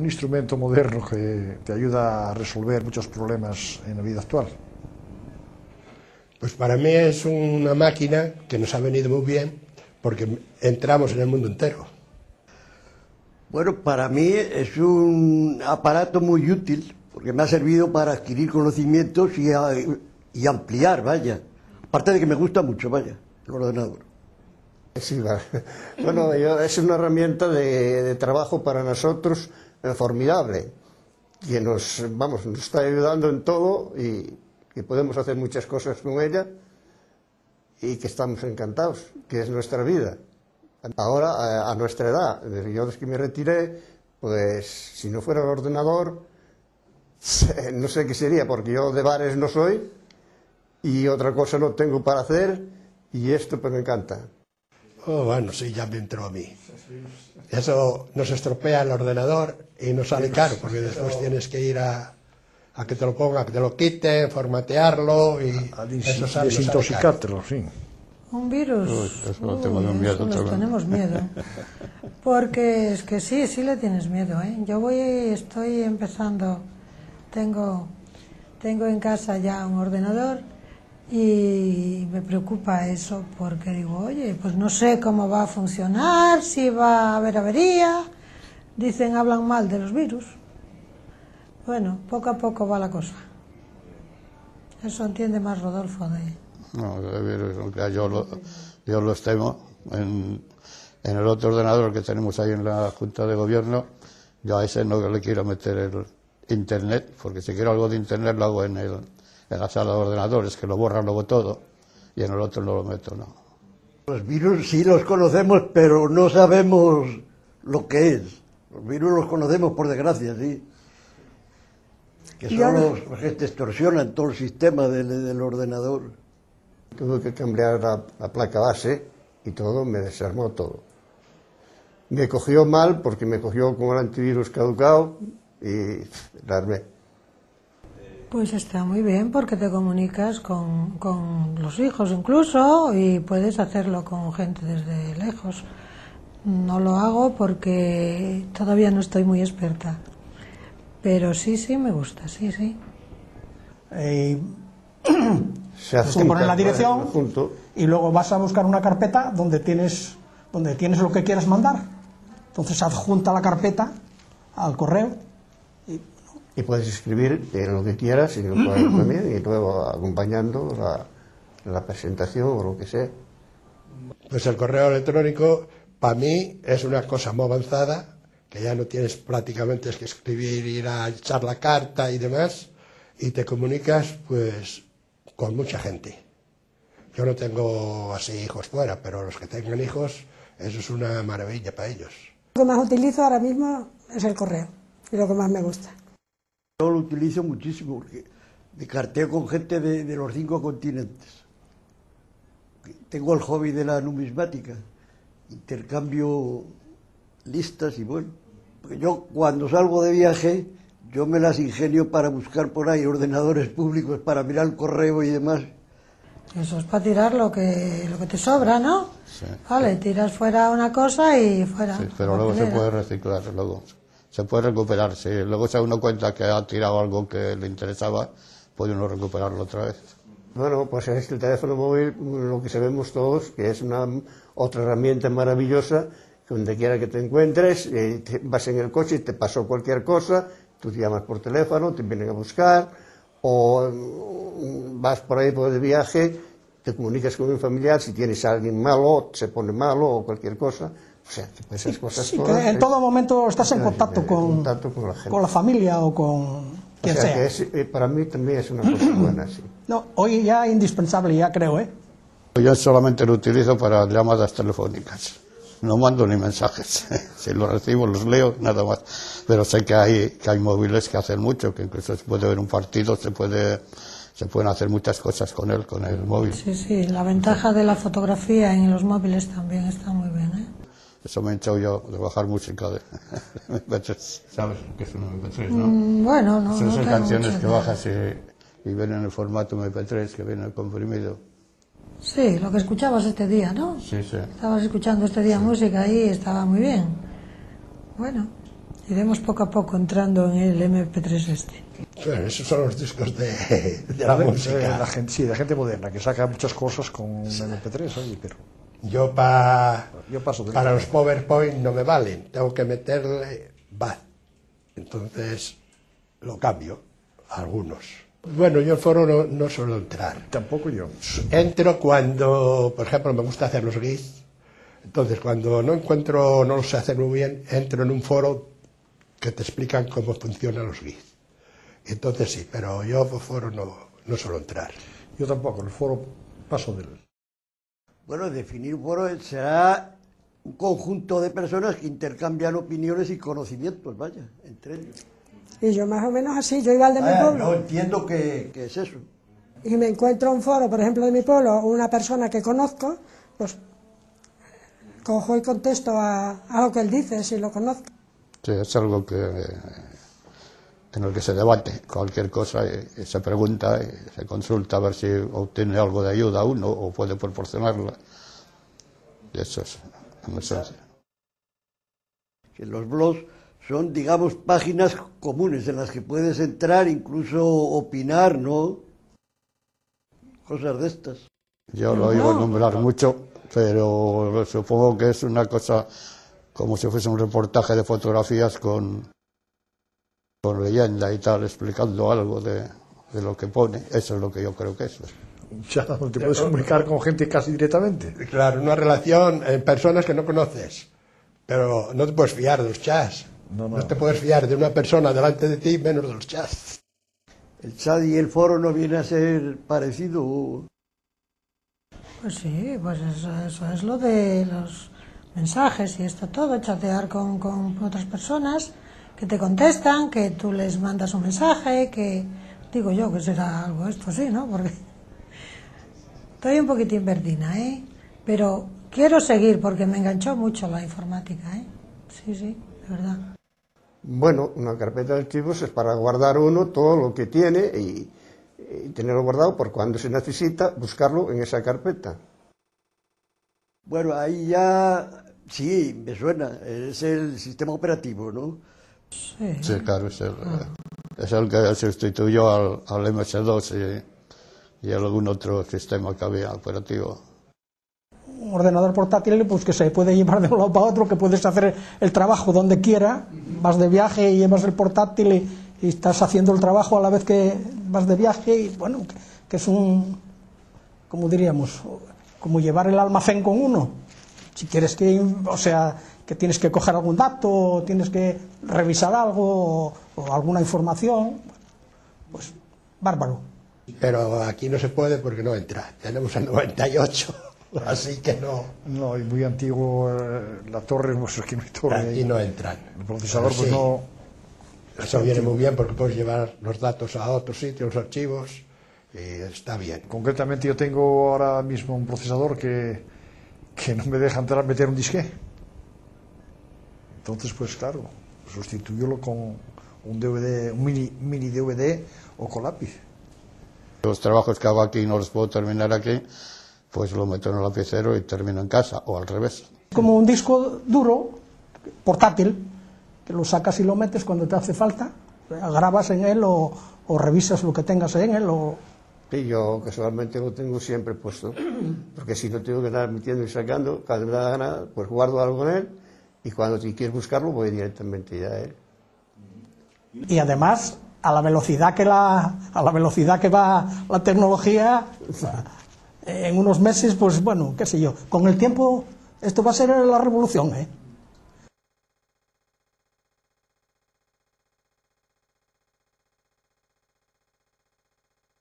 Un instrumento moderno que te ayuda a resolver muchos problemas en la vida actual. Pues para mí es una máquina que nos ha venido muy bien porque entramos en el mundo entero. Bueno, para mí es un aparato muy útil porque me ha servido para adquirir conocimientos y, a- y ampliar, vaya. Aparte de que me gusta mucho, vaya, el ordenador. Sí. Bueno, yo- es una herramienta de, trabajo para nosotros eh, formidable, que nos, vamos, nos está ayudando en todo y que podemos hacer muchas cosas con ella y que estamos encantados, que es nuestra vida. Ahora, a, nuestra edad, yo desde que me retiré, pues si no fuera el ordenador, no sé qué sería, porque yo de bares no soy y otra cosa no tengo para hacer y esto pues me encanta. Oh, bueno, sí, ya me entró a mí. Eso nos estropea el ordenador y nos sale caro, porque después tienes que ir a, a que te lo ponga, que te lo quiten, formatearlo y A eso sale, nos sale caro. desintoxicártelo, sí. Un virus. Uy, eso lo tengo Uy, miedo eso nos tenemos miedo. Porque es que sí, sí le tienes miedo, ¿eh? Yo voy, estoy empezando, tengo, tengo en casa ya un ordenador y me preocupa eso porque digo, oye, pues no sé cómo va a funcionar, si va a haber avería. Dicen, hablan mal de los virus. Bueno, poco a poco va la cosa. Eso entiende más Rodolfo de... No, yo, lo, yo los temo. En, en el otro ordenador que tenemos ahí en la Junta de Gobierno, yo a ese no le quiero meter el Internet, porque si quiero algo de Internet lo hago en, el, en la sala de ordenadores, que lo borra luego todo, y en el otro no lo meto, no. Los virus sí los conocemos, pero no sabemos lo que es. Los virus los conocemos por desgracia, sí. Que ahora- son los, los que te extorsionan todo el sistema del, del ordenador. Tuve que cambiar la, la placa base y todo, me desarmó todo. Me cogió mal porque me cogió con el antivirus caducado y la armé. Pues está muy bien porque te comunicas con, con los hijos incluso y puedes hacerlo con gente desde lejos. No lo hago porque todavía no estoy muy experta. Pero sí, sí, me gusta, sí, sí. Eh, Se te pones adjunta, la dirección y luego vas a buscar una carpeta donde tienes, donde tienes lo que quieras mandar. Entonces adjunta la carpeta al correo. Y puedes escribir en lo que quieras y, lo puedes también, y luego acompañando la, la presentación o lo que sea. Pues el correo electrónico, para mí, es una cosa muy avanzada, que ya no tienes prácticamente es que escribir, ir a echar la carta y demás, y te comunicas, pues, con mucha gente. Yo no tengo así hijos fuera, pero los que tengan hijos, eso es una maravilla para ellos. Lo que más utilizo ahora mismo es el correo y lo que más me gusta. Yo lo utilizo muchísimo porque me carteo con gente de, de los cinco continentes. Tengo el hobby de la numismática. Intercambio listas y bueno. Porque yo cuando salgo de viaje, yo me las ingenio para buscar por ahí ordenadores públicos, para mirar el correo y demás. Eso es para tirar lo que, lo que te sobra, ¿no? Sí. Vale, tiras fuera una cosa y fuera. Sí, pero luego se puede reciclar, luego se puede recuperar. Si luego se da uno cuenta que ha tirado algo que le interesaba, puede uno recuperarlo otra vez. Bueno, pues es el teléfono móvil, lo que sabemos todos, que es una otra herramienta maravillosa, que donde quiera que te encuentres, eh, te- vas en el coche y te pasó cualquier cosa, tú te llamas por teléfono, te vienen a buscar, o mm, vas por ahí por de viaje, te comunicas con un familiar, si tienes a alguien malo, se pone malo o cualquier cosa, o sea, esas cosas Sí, todas, que en todo momento estás en en contacto con, contacto con la gente. con la familia o con O quien sea, sea. que es, eh, para mí también es una cosa buena, sí. No, hoy ya indispensable, ya creo, ¿eh? Yo solamente lo utilizo para llamadas telefónicas. No mando ni mensajes. si los recibo, los leo, nada más. Pero sé que hay, que hay móviles que hacen mucho, que incluso se puede ver un partido, se puede, se pueden hacer muchas cosas con él, con el móvil. Sí, sí, la ventaja de la fotografía en los móviles también está muy bien, ¿eh? Eso me he hecho yo de bajar música de MP3. ¿Sabes qué es un MP3, no? Mm, Bueno, no, Son no canciones que bajas y, y ven en el formato MP3, que viene comprimido. Sí, lo que escuchabas este día, ¿no? Sí, sí. Estabas escuchando este día música y estaba muy bien. Bueno, Iremos poco a poco entrando en el MP3 este. Bueno, esos son los discos de, de la Eh, música. la gente, sí, de gente moderna, que saca muchas cosas con MP3, oye, pero Yo pa- yo paso de para los PowerPoint no me valen, tengo que meterle BAD. Entonces lo cambio a algunos. Bueno, yo el foro no, no suelo entrar. Tampoco yo. Entro cuando, por ejemplo, me gusta hacer los GIFs. Entonces, cuando no encuentro, no lo sé hacer muy bien, entro en un foro que te explican cómo funcionan los GIFs. Entonces sí, pero yo por foro no, no suelo entrar. Yo tampoco, el foro paso del... Bueno, definir un foro será un conjunto de personas que intercambian opiniones y conocimientos, vaya, entre ellos. Y yo más o menos así, yo iba al de mi pueblo no entiendo que, que es eso. y me encuentro un foro, por ejemplo, de mi pueblo, una persona que conozco, pues cojo y contesto a, a lo que él dice, si lo conozco. Sí, es algo que en el que se debate cualquier cosa y, y se pregunta y se consulta a ver si obtiene algo de ayuda uno o puede proporcionarla. Y eso es, en esencia. Que los blogs son, digamos, páginas comunes en las que puedes entrar, incluso opinar, ¿no? Cosas de estas. Yo lo oigo nombrar mucho, pero supongo que es una cosa como si fuese un reportaje de fotografías con, con leyenda y tal, explicando algo de, de lo que pone. Eso es lo que yo creo que es. Ya no te puedes comunicar con gente casi directamente. Claro, una relación en personas que no conoces, pero no te puedes fiar de los chats. No, no. te puedes fiar de una persona delante de ti menos de los chats. El chat y el foro no viene a ser parecido. Pues sí, pues eso, eso es lo de los mensajes y esto todo, chatear con, con otras personas que te contestan, que tú les mandas un mensaje, que digo yo que será algo esto así, ¿no? Porque estoy un poquitín perdida, ¿eh? Pero quiero seguir porque me enganchó mucho la informática, ¿eh? Sí, sí, de verdad. Bueno, una carpeta de archivos es para guardar uno todo lo que tiene y, y tenerlo guardado por cuando se necesita, buscarlo en esa carpeta. Bueno, ahí ya, sí, me suena, es el sistema operativo, ¿no? Sí. Sí, claro, es el, es el que sustituyó al, al MS2 y, y algún otro sistema que había operativo. Un ordenador portátil pues que se puede llevar de un lado para otro, que puedes hacer el trabajo donde quiera, vas de viaje y llevas el portátil y, y estás haciendo el trabajo a la vez que vas de viaje y bueno, que, que es un, como diríamos, como llevar el almacén con uno. Si quieres que, o sea, que tienes que coger algún dato, o tienes que revisar algo o, o alguna información, pues bárbaro. Pero aquí no se puede porque no entra. Tenemos el 98, así que no. No, y muy antiguo eh, la torre, pues es que no hay torre Aquí ahí. no entran. El procesador, pues sí, no. Eso viene muy bien porque puedes llevar los datos a otros sitios, los archivos, y está bien. Concretamente, yo tengo ahora mismo un procesador que, que no me deja entrar, meter un disque. Entonces, pues claro, sustituyólo con un DVD, un mini, mini DVD o con lápiz. Los trabajos que hago aquí no los puedo terminar aquí, pues lo meto en el lapicero y termino en casa, o al revés. como un disco duro, portátil, que lo sacas y lo metes cuando te hace falta, grabas en él o, o revisas lo que tengas en él. O... Y yo casualmente lo tengo siempre puesto, porque si no tengo que estar metiendo y sacando, cada vez me da gana, pues guardo algo en él y cuando si quieres buscarlo voy directamente ya a él. Y además, a la velocidad que, la, a la velocidad que va la tecnología, en unos meses, pues bueno, qué sé yo, con el tiempo esto va a ser la revolución, ¿eh?